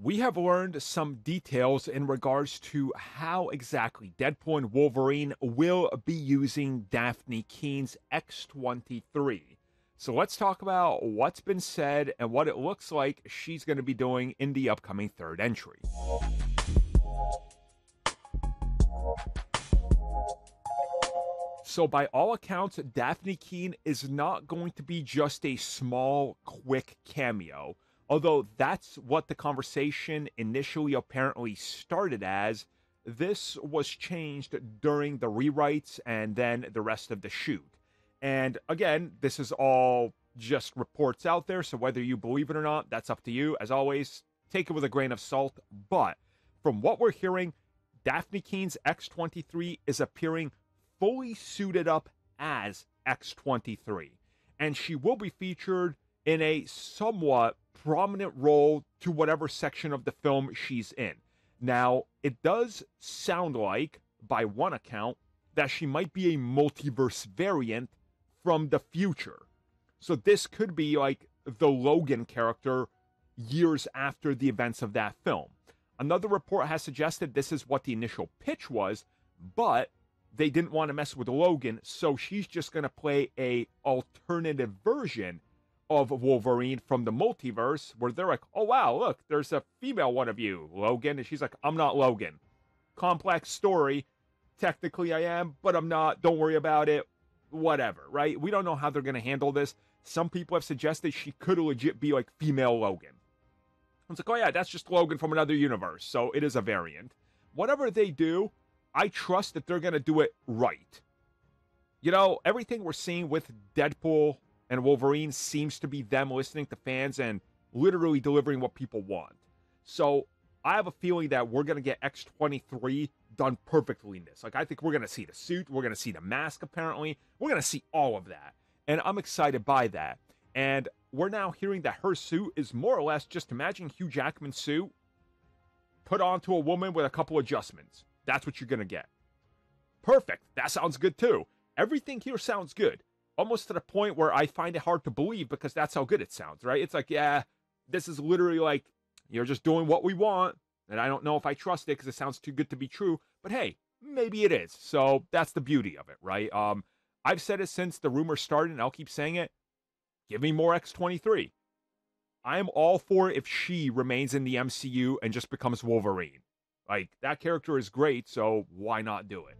we have learned some details in regards to how exactly Deadpool and Wolverine will be using Dafne Keen's X23. So let's talk about what's been said and what it looks like she's going to be doing in the upcoming third entry. So, by all accounts, Dafne Keen is not going to be just a small, quick cameo Although that's what the conversation initially apparently started as, this was changed during the rewrites and then the rest of the shoot. And again, this is all just reports out there, so whether you believe it or not, that's up to you. As always, take it with a grain of salt. But from what we're hearing, Dafne Keen's X23 is appearing fully suited up as X23. And she will be featured in a somewhat prominent role to whatever section of the film she's in. Now, it does sound like, by one account, that she might be a multiverse variant from the future. So this could be like the Logan character years after the events of that film. Another report has suggested this is what the initial pitch was, but they didn't want to mess with Logan, so she's just going to play a alternative version of Wolverine from the multiverse where they're like, oh wow, look, there's a female one of you, Logan. And she's like, I'm not Logan. Complex story. Technically, I am, but I'm not. Don't worry about it. Whatever, right? We don't know how they're going to handle this. Some people have suggested she could legit be like female Logan. I like, oh yeah, that's just Logan from another universe. So it is a variant. Whatever they do, I trust that they're going to do it right. You know, everything we're seeing with Deadpool and Wolverine seems to be them listening to fans and literally delivering what people want. So I have a feeling that we're going to get X23 done perfectly in this. Like, I think we're going to see the suit, we're going to see the mask, apparently. We're going to see all of that. And I'm excited by that. And we're now hearing that her suit is more or less just imagine Hugh Jackman's suit put onto a woman with a couple adjustments. That's what you're going to get. Perfect. That sounds good too. Everything here sounds good almost to the point where I find it hard to believe because that's how good it sounds, right? It's like, yeah, this is literally like you're just doing what we want. And I don't know if I trust it because it sounds too good to be true. But hey, maybe it is. So that's the beauty of it, right? Um, I've said it since the rumor started, and I'll keep saying it. Give me more X23. I am all for if she remains in the MCU and just becomes Wolverine. Like, that character is great, so why not do it?